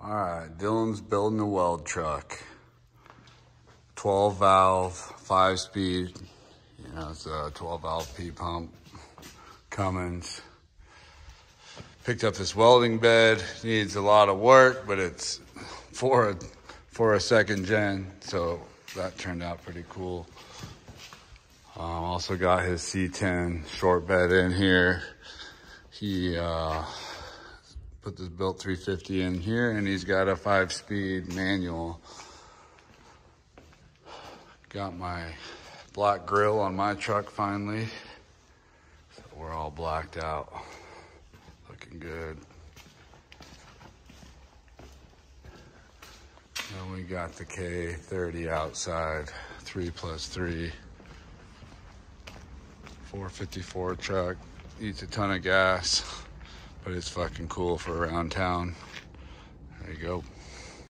All right, Dylan's building a weld truck. 12 valve, five speed. You know, it's a 12 valve P pump. Cummins. Picked up this welding bed. Needs a lot of work, but it's for a, for a second gen. So that turned out pretty cool. Um, also got his C10 short bed in here. He, uh, put this built 350 in here and he's got a five speed manual. Got my black grill on my truck finally. So we're all blacked out. Looking good. Then we got the K30 outside, three plus three. 454 truck, eats a ton of gas but it's fucking cool for around town. There you go.